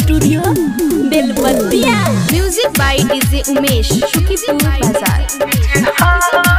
Studio Belbattiya music by DJ Umesh बाज़ार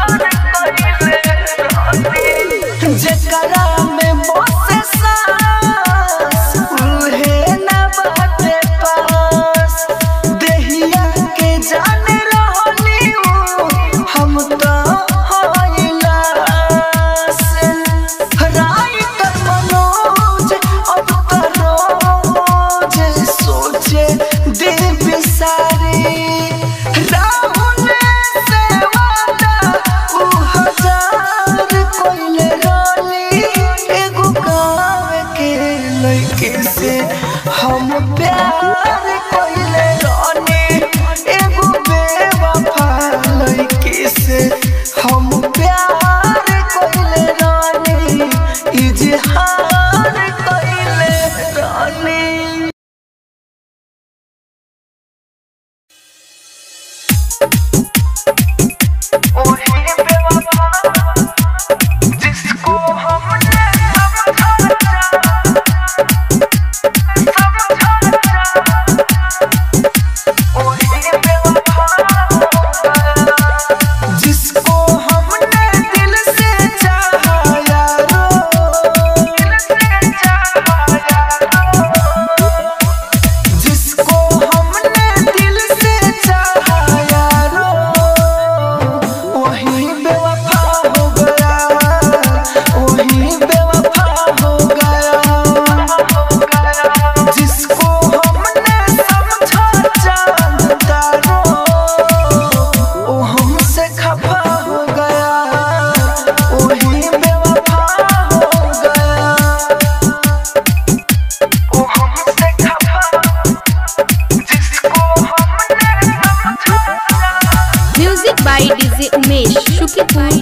उमेश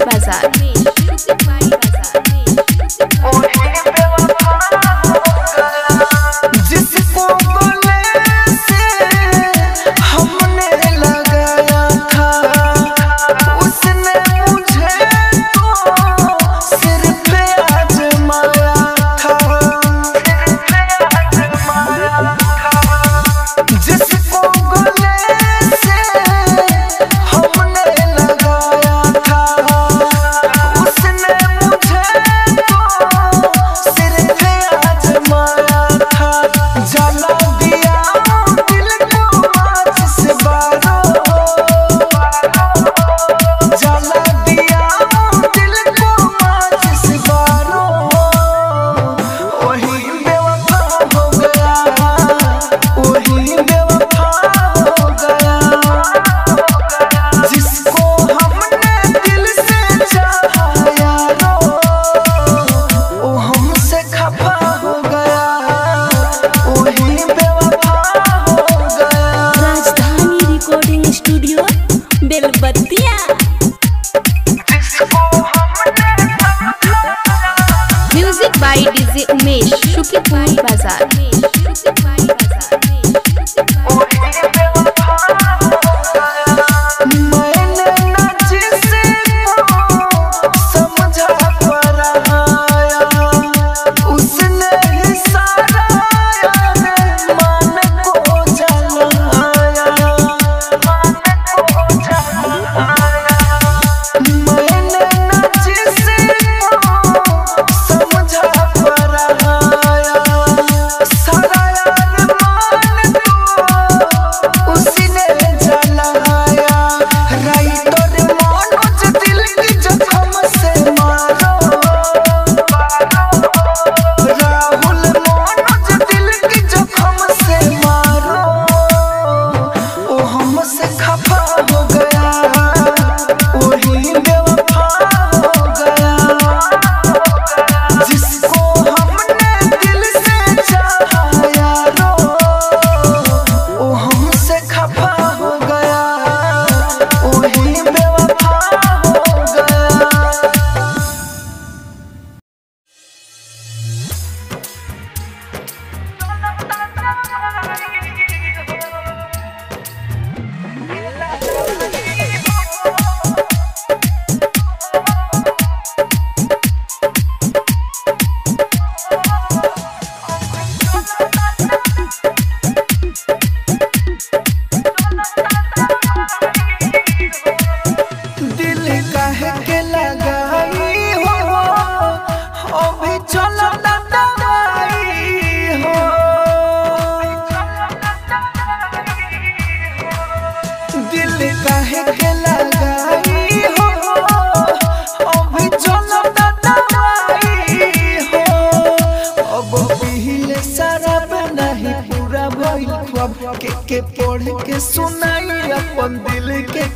Shukipur by Umesh Shuklapur बाज़ार।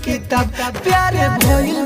किताब प्यारे भइल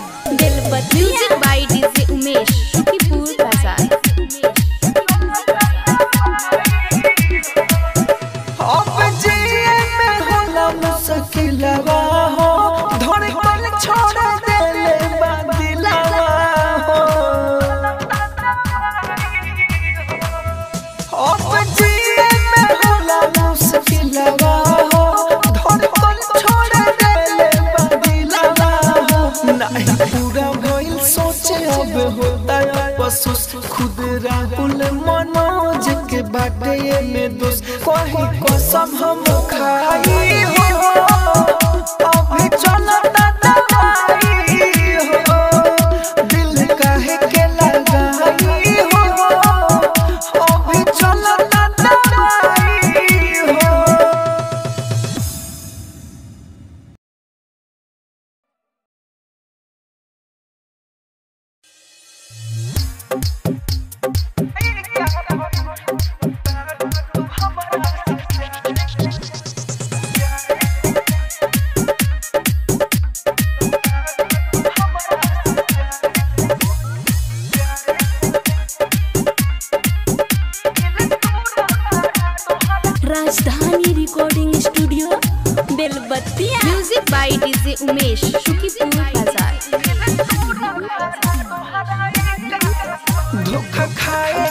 आई हो। Rajdhani recording studio Belbattiya. Music by DJ Umesh Shukipur बाज़ार धोखा खाए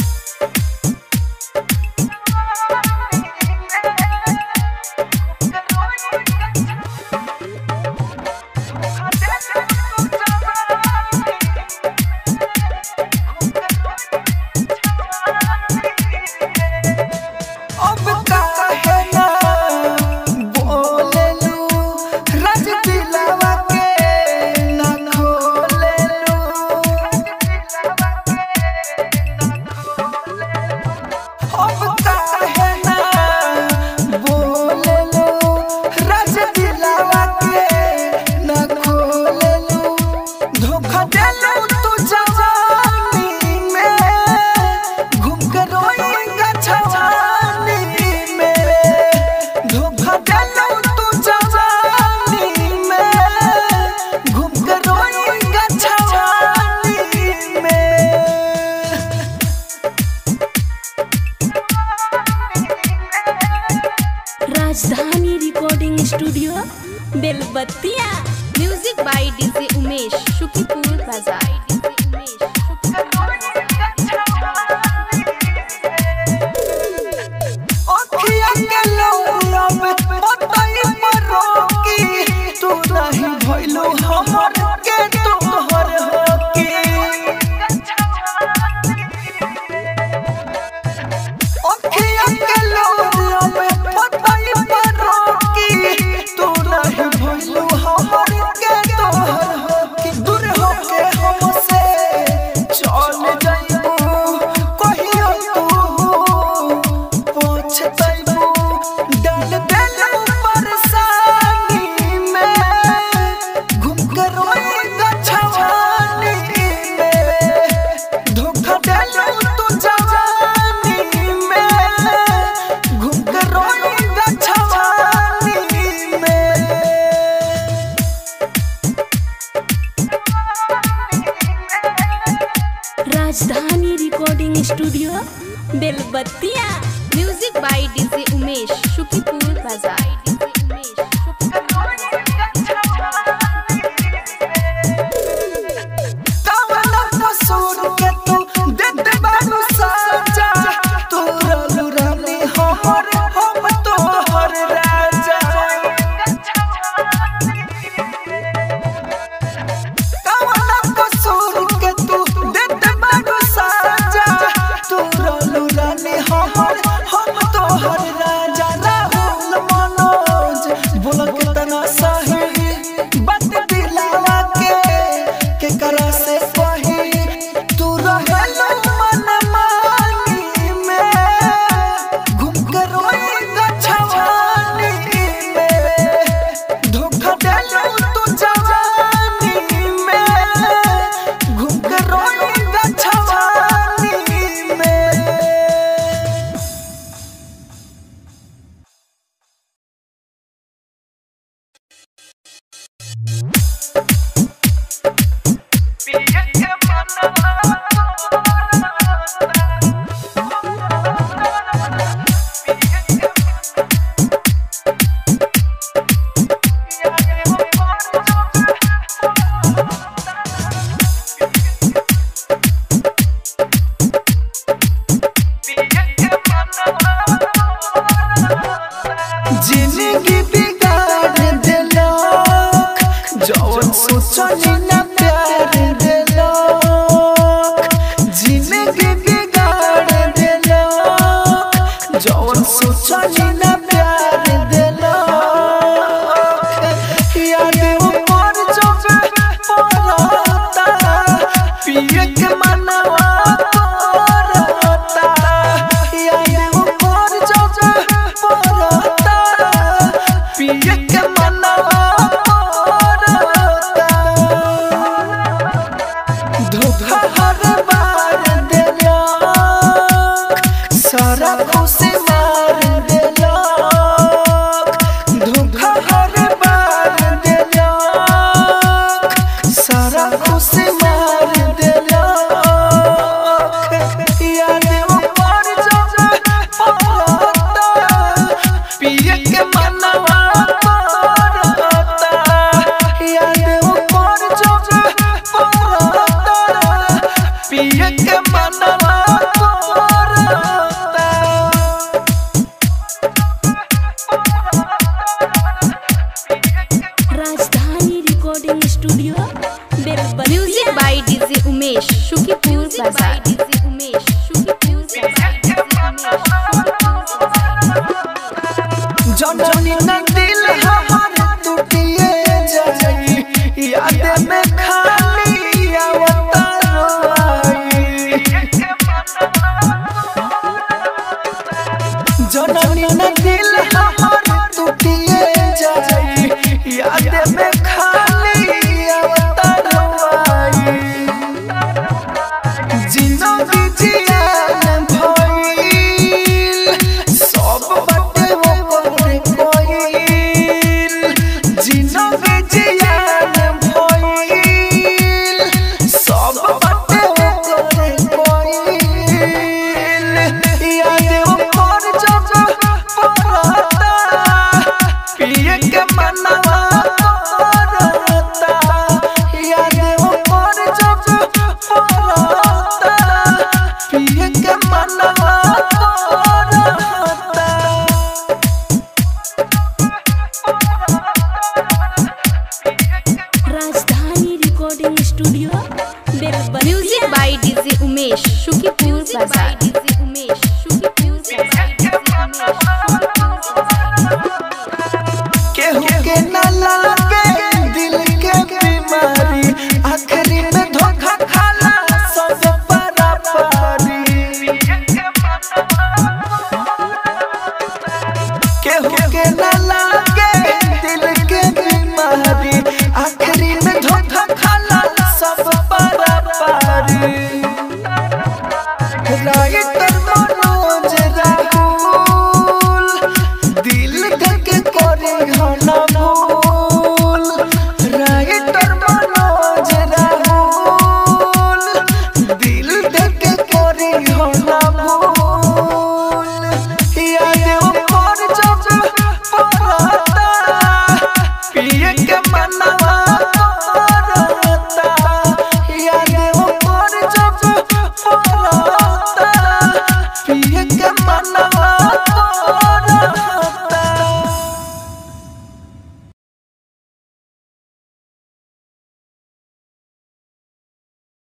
Cause now you're